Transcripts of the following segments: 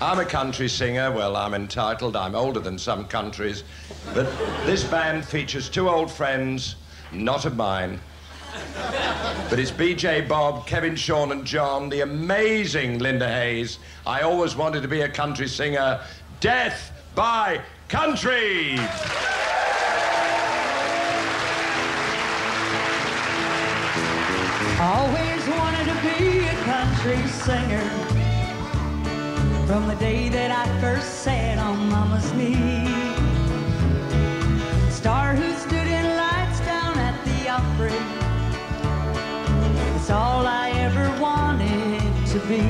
I'm a country singer. Well, I'm entitled. I'm older than some countries. But this band features two old friends, not of mine. But it's BJ Bob, Kevin Sean, and John, the amazing Lynda Hayes. I always wanted to be a country singer. Death by Country! Always wanted to be a country singer from the day that I first sat on Mama's knee. Star who stood in lights down at the Opry. It's all I ever wanted to be.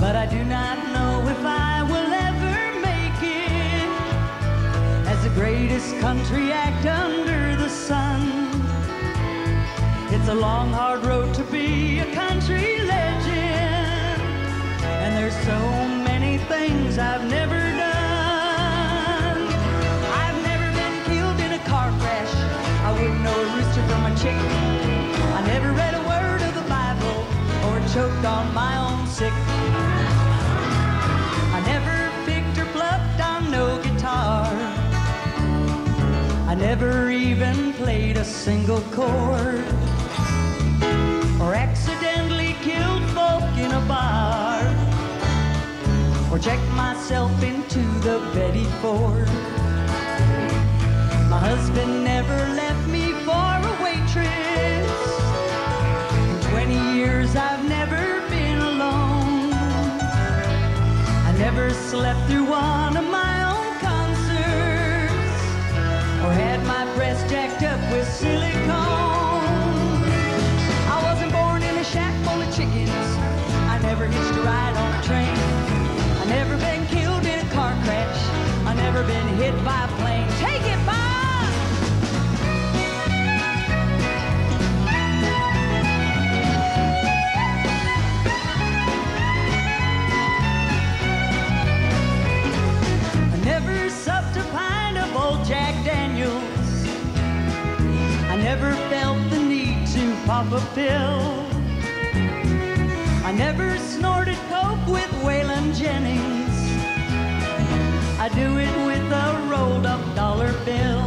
But I do not know if I will ever make it as the greatest country act under the sun. It's a long, hard road to be a country on my own sick. I never picked or plucked on no guitar. I never even played a single chord or accidentally killed folk in a bar or checked myself into the Betty Ford. My husband never left slept through one of my own concerts or had my breast jacked up with silicone. I wasn't born in a shack full of chickens. I never hitched a ride on a train. I never been killed in a car crash. I never been hit by a plane. Take never felt the need to pop a pill. I never snorted coke with Waylon Jennings. I do it with a rolled up dollar bill.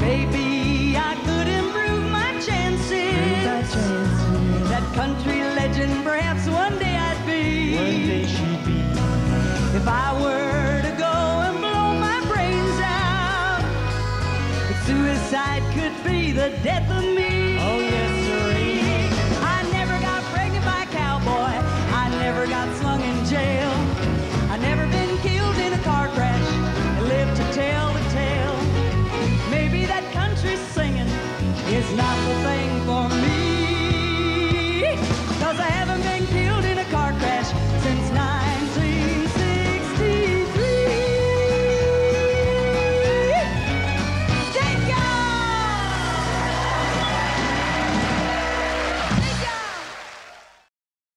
Maybe I could improve my chances. That country legend, perhaps one day I'd be. One day she'd be If I were the death of me. Oh, yes, sir. I never got pregnant by a cowboy. I never got slung in jail. I never been killed in a car crash I lived to tell the tale. Maybe that country singing is not the thing for me. Cause I haven't been killed.